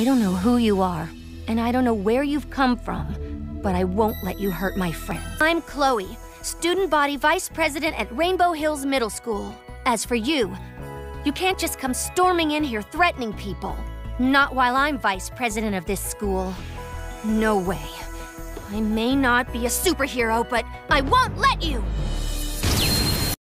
I don't know who you are, and I don't know where you've come from, but I won't let you hurt my friends. I'm Chloe, student body vice president at Rainbow Hills Middle School. As for you, you can't just come storming in here threatening people. Not while I'm vice president of this school. No way. I may not be a superhero, but I won't let you!